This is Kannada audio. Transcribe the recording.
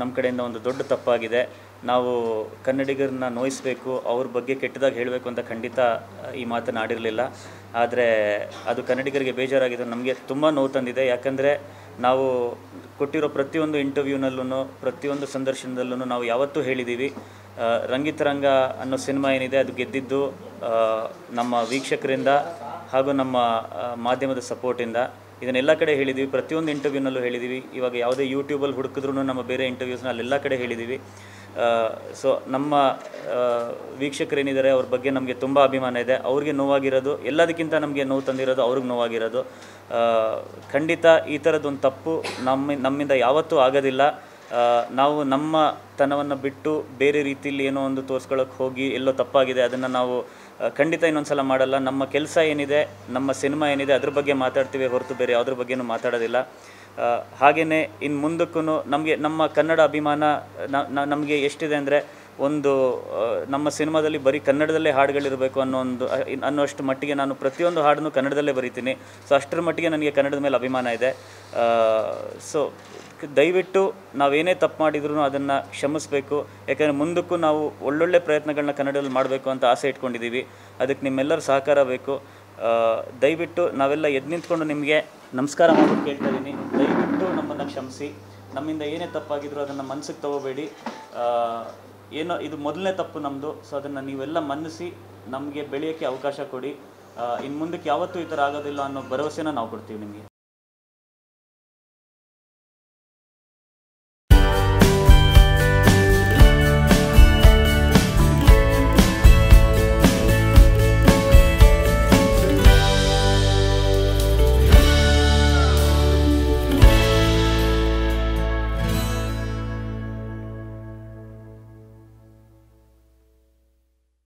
ನಮ್ಮ ಕಡೆಯಿಂದ ಒಂದು ದೊಡ್ಡ ತಪ್ಪಾಗಿದೆ. ನಾವು ಕನ್ನಡಿಗರನ್ನ ನೋಯಿಸಬೇಕು, ಅವ್ರ ಬಗ್ಗೆ ಕೆಟ್ಟದಾಗಿ ಹೇಳಬೇಕು ಅಂತ ಖಂಡಿತ, ಈ ಮಾತನ್ನು ಆಡಿರಲಿಲ್ಲ. ಆದರೆ ಅದು ಕನ್ನಡಿಗರಿಗೆ ಬೇಜಾರಾಗಿದ್ದು ನಮಗೆ ತುಂಬ ನೋವು ತಂದಿದೆ. ಯಾಕಂದರೆ ನಾವು ಕೊಟ್ಟಿರೋ ಪ್ರತಿಯೊಂದು ಇಂಟರ್ವ್ಯೂನಲ್ಲೂ ಪ್ರತಿಯೊಂದು ಸಂದರ್ಶನದಲ್ಲೂ ನಾವು ಯಾವತ್ತೂ ಹೇಳಿದ್ದೀವಿ ರಂಗಿತ ರಂಗಿತರಂಗ ಅನ್ನೋ ಸಿನಿಮಾ ಏನಿದೆ, ಅದು ಗೆದ್ದಿದ್ದು ನಮ್ಮ ವೀಕ್ಷಕರಿಂದ ಹಾಗೂ ನಮ್ಮ ಮಾಧ್ಯಮದ ಸಪೋರ್ಟಿಂದ. ಇದನ್ನೆಲ್ಲ ಕಡೆ ಹೇಳಿದ್ದೀವಿ ಪ್ರತಿಯೊಂದು ಇಂಟರ್ವ್ಯೂನಲ್ಲೂ ಹೇಳಿದ್ದೀವಿ ಇವಾಗ ಯಾವುದೇ ಯೂಟ್ಯೂಬಲ್ಲಿ ಹುಡುಕಿದ್ರೂ ನಮ್ಮ ಬೇರೆ ಇಂಟರ್ವ್ಯೂಸ್ನ ಅಲ್ಲೆಲ್ಲ ಕಡೆ ಹೇಳಿದ್ದೀವಿ ಸೊ ನಮ್ಮ ವೀಕ್ಷಕರೇನಿದ್ದಾರೆ ಅವ್ರ ಬಗ್ಗೆ ನಮಗೆ ತುಂಬ ಅಭಿಮಾನ ಇದೆ. ಅವ್ರಿಗೆ ನೋವಾಗಿರೋದು, ಎಲ್ಲದಕ್ಕಿಂತ ನಮಗೆ ನೋವು ತಂದಿರೋದು ಅವ್ರಿಗೆ ನೋವಾಗಿರೋದು. ಖಂಡಿತ ಈ ಥರದ್ದೊಂದು ತಪ್ಪು ನಮ್ಮ, ನಮ್ಮಿಂದ ಯಾವತ್ತೂ ಆಗೋದಿಲ್ಲ. ನಾವು ನಮ್ಮ ತನವನ್ನು ಬಿಟ್ಟು ಬೇರೆ ರೀತಿಯಲ್ಲಿ ಏನೋ ಒಂದು ತೋರಿಸ್ಕೊಳ್ಳೋಕೆ ಹೋಗಿ ಎಲ್ಲೋ ತಪ್ಪಾಗಿದೆ, ಅದನ್ನು ನಾವು ಖಂಡಿತ ಇನ್ನೊಂದು ಸಲ ಮಾಡಲ್ಲ. ನಮ್ಮ ಕೆಲಸ ಏನಿದೆ, ನಮ್ಮ ಸಿನಿಮಾ ಏನಿದೆ, ಅದ್ರ ಬಗ್ಗೆ ಮಾತಾಡ್ತೀವಿ, ಹೊರತು ಬೇರೆ ಯಾವುದ್ರ ಬಗ್ಗೆನೂ ಮಾತಾಡೋದಿಲ್ಲ. ಹಾಗೆಯೇ ಇನ್ನು ಮುಂದಕ್ಕೂ ನಮಗೆ, ನಮ್ಮ ಕನ್ನಡ ಅಭಿಮಾನ ನಮಗೆ ಎಷ್ಟಿದೆ ಅಂದರೆ, ಒಂದು ನಮ್ಮ ಸಿನಿಮಾದಲ್ಲಿ ಬರೀ ಕನ್ನಡದಲ್ಲೇ ಹಾಡುಗಳಿರಬೇಕು ಅನ್ನೋ ಒಂದು ಅನ್ನೋಷ್ಟು ಮಟ್ಟಿಗೆ ನಾನು ಪ್ರತಿಯೊಂದು ಹಾಡನ್ನು ಕನ್ನಡದಲ್ಲೇ ಬರೀತೀನಿ. ಸೊ ಅಷ್ಟರ ಮಟ್ಟಿಗೆ ನನಗೆ ಕನ್ನಡದ ಮೇಲೆ ಅಭಿಮಾನ ಇದೆ. ಸೊ ದಯವಿಟ್ಟು ನಾವೇನೇ ತಪ್ಪು ಮಾಡಿದ್ರು ಅದನ್ನು ಕ್ಷಮಿಸಬೇಕು. ಯಾಕಂದರೆ ಮುಂದಕ್ಕೂ ನಾವು ಒಳ್ಳೊಳ್ಳೆ ಪ್ರಯತ್ನಗಳನ್ನ ಕನ್ನಡದಲ್ಲಿ ಮಾಡಬೇಕು ಅಂತ ಆಸೆ ಇಟ್ಕೊಂಡಿದ್ದೀವಿ ಅದಕ್ಕೆ ನಿಮ್ಮೆಲ್ಲರ ಸಹಕಾರ ಬೇಕು. ದಯವಿಟ್ಟು ನಾವೆಲ್ಲ ಎದ್ದು ನಿಂತ್ಕೊಂಡು ನಿಮಗೆ ನಮಸ್ಕಾರ ಮಾಡೋದು ಕೇಳ್ತಾ ಇದ್ದೀನಿ. ದಯವಿಟ್ಟು ನಮ್ಮನ್ನು ಕ್ಷಮಿಸಿ. ನಮ್ಮಿಂದ ಏನೇ ತಪ್ಪಾಗಿದ್ರು ಅದನ್ನು ಮನಸ್ಸಿಗೆ ತಗೋಬೇಡಿ. ಏನೋ ಇದು ಮೊದಲನೇ ತಪ್ಪು ನಮ್ಮದು ಸೊ ಅದನ್ನು ನೀವೆಲ್ಲ ಮನ್ನಿಸಿ ನಮಗೆ ಬೆಳೆಯೋಕ್ಕೆ ಅವಕಾಶ ಕೊಡಿ. ಇನ್ನು ಮುಂದಕ್ಕೆ ಯಾವತ್ತೂ ಈ ಥರ ಆಗೋದಿಲ್ಲ ಅನ್ನೋ ಭರವಸೆನ ನಾವು ಕೊಡ್ತೀವಿ ನಿಮಗೆ.